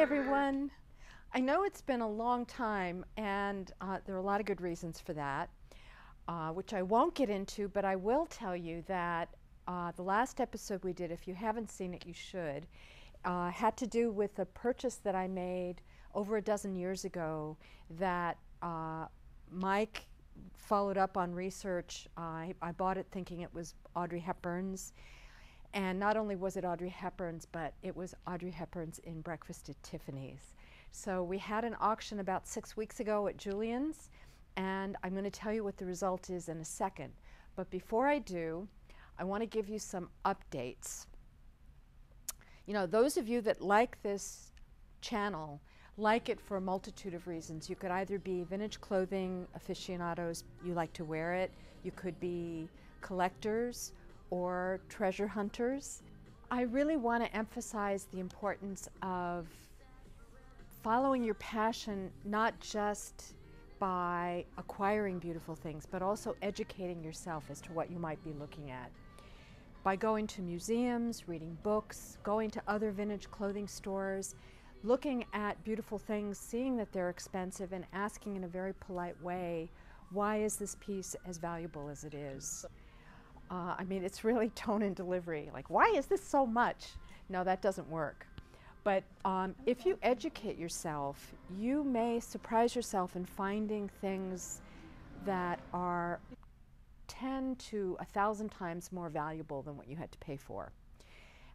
Everyone. I know it's been a long time, and uh, there are a lot of good reasons for that, uh, which I won't get into, but I will tell you that uh, the last episode we did, if you haven't seen it, you should, uh, had to do with a purchase that I made over a dozen years ago that uh, Mike followed up on research. I, I bought it thinking it was Audrey Hepburn's. And not only was it Audrey Hepburn's, but it was Audrey Hepburn's in Breakfast at Tiffany's. So we had an auction about six weeks ago at Julien's, and I'm going to tell you what the result is in a second. But before I do, I want to give you some updates. You know, those of you that like this channel like it for a multitude of reasons. You could either be vintage clothing aficionados, you like to wear it, you could be collectors or treasure hunters. I really want to emphasize the importance of following your passion not just by acquiring beautiful things, but also educating yourself as to what you might be looking at. By going to museums, reading books, going to other vintage clothing stores, looking at beautiful things, seeing that they're expensive, and asking in a very polite way, why is this piece as valuable as it is? Uh, I mean, it's really tone and delivery. Like, why is this so much? No, that doesn't work. But um, if you educate yourself, you may surprise yourself in finding things that are 10 to a thousand times more valuable than what you had to pay for.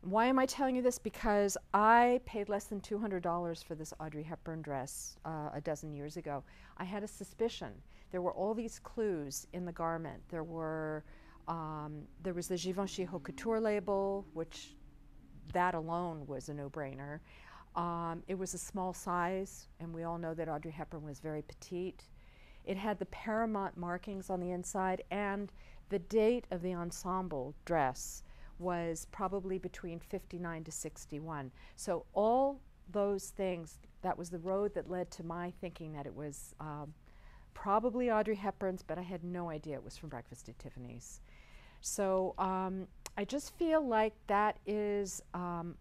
Why am I telling you this? Because I paid less than $200 for this Audrey Hepburn dress uh, a dozen years ago. I had a suspicion. There were all these clues in the garment. There were, um, there was the Givenchy Haute Couture label, which that alone was a no-brainer. Um, it was a small size, and we all know that Audrey Hepburn was very petite. It had the Paramount markings on the inside and the date of the ensemble dress was probably between 59 to 61. So all those things, that was the road that led to my thinking that it was um, probably Audrey Hepburn's, but I had no idea it was from Breakfast at Tiffany's. So um, I just feel like that is, um,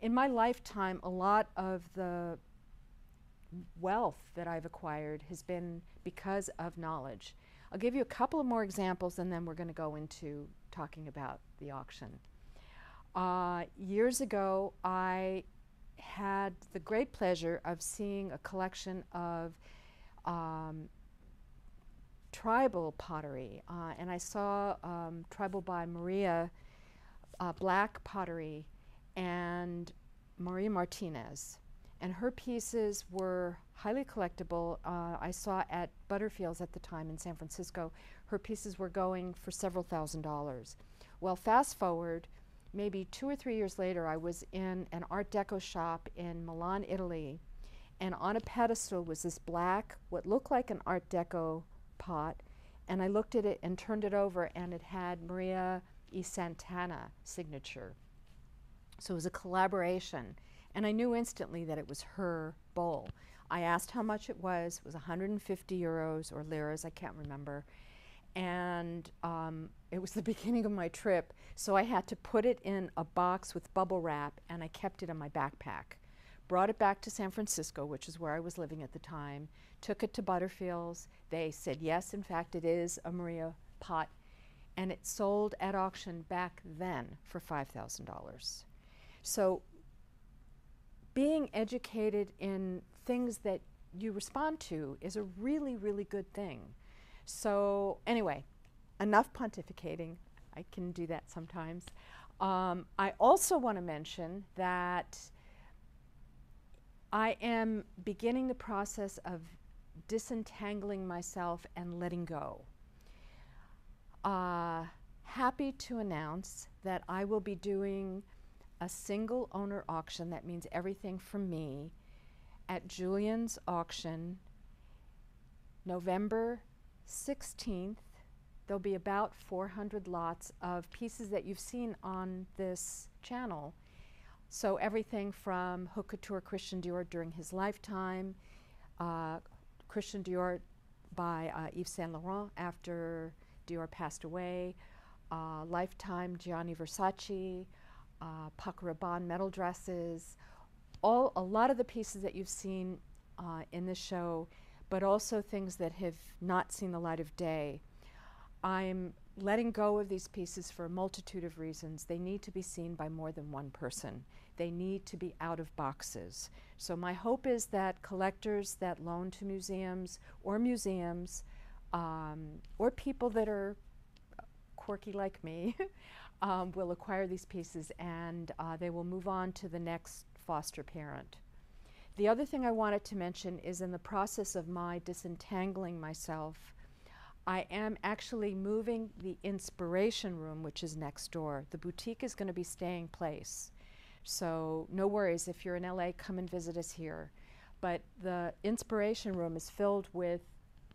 in my lifetime, a lot of the wealth that I've acquired has been because of knowledge. I'll give you a couple of more examples and then we're going to go into talking about the auction. Uh, years ago, I had the great pleasure of seeing a collection of um, tribal pottery, uh, and I saw um, tribal by Maria, uh, black pottery, and Maria Martinez. And her pieces were highly collectible. Uh, I saw at Butterfields at the time in San Francisco, her pieces were going for several thousand dollars. Well, fast forward, maybe two or three years later, I was in an Art Deco shop in Milan, Italy, and on a pedestal was this black, what looked like an Art Deco pot, and I looked at it and turned it over, and it had Maria E. Santana signature. So it was a collaboration, and I knew instantly that it was her bowl. I asked how much it was. It was 150 euros or liras, I can't remember and um, it was the beginning of my trip, so I had to put it in a box with bubble wrap, and I kept it in my backpack. Brought it back to San Francisco, which is where I was living at the time, took it to Butterfields. They said, yes, in fact, it is a Maria pot, and it sold at auction back then for $5,000. So being educated in things that you respond to is a really, really good thing. So anyway, enough pontificating. I can do that sometimes. Um, I also want to mention that I am beginning the process of disentangling myself and letting go. Uh, happy to announce that I will be doing a single owner auction, that means everything from me, at Julien's auction November 16th, there'll be about 400 lots of pieces that you've seen on this channel. So everything from Haute Couture Christian Dior during his lifetime, uh, Christian Dior by uh, Yves Saint Laurent after Dior passed away, uh, Lifetime Gianni Versace, uh, Paco Rabanne metal dresses, all a lot of the pieces that you've seen uh, in the show, but also things that have not seen the light of day. I'm letting go of these pieces for a multitude of reasons. They need to be seen by more than one person. They need to be out of boxes. So, my hope is that collectors that loan to museums or museums um, or people that are quirky like me um, will acquire these pieces and uh, they will move on to the next foster parent. The other thing I wanted to mention is in the process of my disentangling myself, I am actually moving the inspiration room, which is next door. The boutique is going to be staying place. So, no worries. If you're in LA, come and visit us here. But the inspiration room is filled with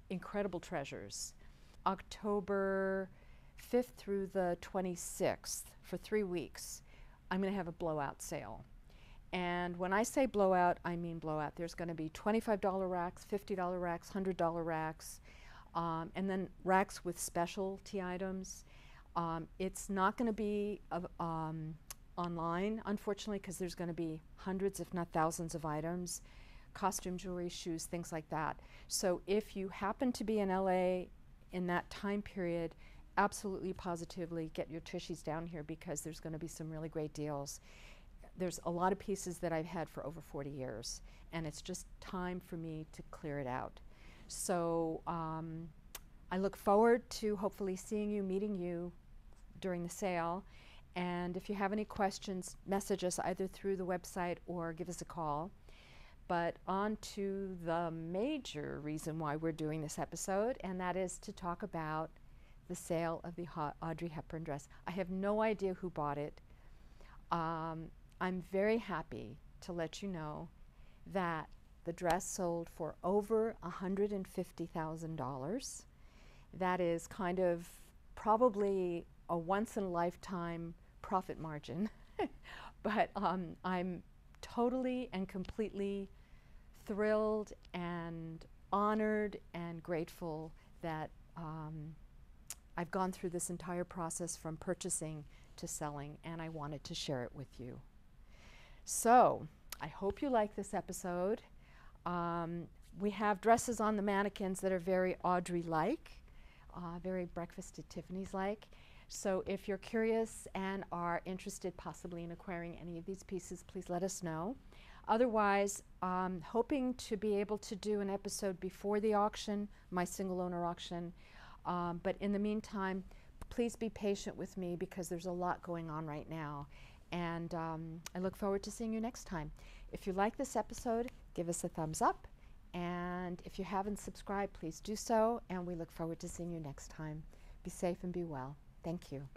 incredible treasures. October 5th through the 26th, for three weeks, I'm going to have a blowout sale. And when I say blowout, I mean blowout. There's going to be $25 racks, $50 racks, $100 racks, um, and then racks with specialty items. Um, it's not going to be um, online, unfortunately, because there's going to be hundreds, if not thousands, of items costume jewelry, shoes, things like that. So if you happen to be in LA in that time period, absolutely positively get your tushies down here because there's going to be some really great deals. There's a lot of pieces that I've had for over 40 years, and it's just time for me to clear it out. So um, I look forward to hopefully seeing you, meeting you during the sale. And if you have any questions, message us either through the website or give us a call. But on to the major reason why we're doing this episode, and that is to talk about the sale of the Audrey Hepburn dress. I have no idea who bought it. Um, I'm very happy to let you know that the dress sold for over $150,000. That is kind of probably a once in a lifetime profit margin. but um, I'm totally and completely thrilled and honored and grateful that um, I've gone through this entire process from purchasing to selling, and I wanted to share it with you. So, I hope you like this episode. Um, we have dresses on the mannequins that are very Audrey like, uh, very Breakfast at Tiffany's like. So, if you're curious and are interested possibly in acquiring any of these pieces, please let us know. Otherwise, um, hoping to be able to do an episode before the auction, my single owner auction, um, but in the meantime, please be patient with me because there's a lot going on right now. And um, I look forward to seeing you next time. If you like this episode, give us a thumbs up. And if you haven't subscribed, please do so. And we look forward to seeing you next time. Be safe and be well. Thank you.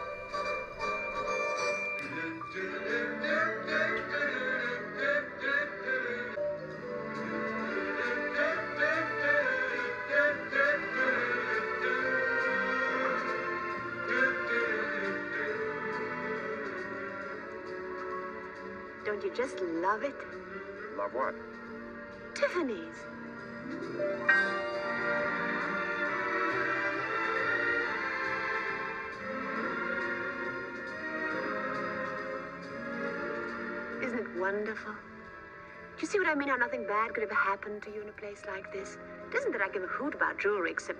You just love it? Love what? Tiffany's. Isn't it wonderful? Do you see what I mean? How nothing bad could ever happen to you in a place like this? It isn't that I give a hoot about jewelry, except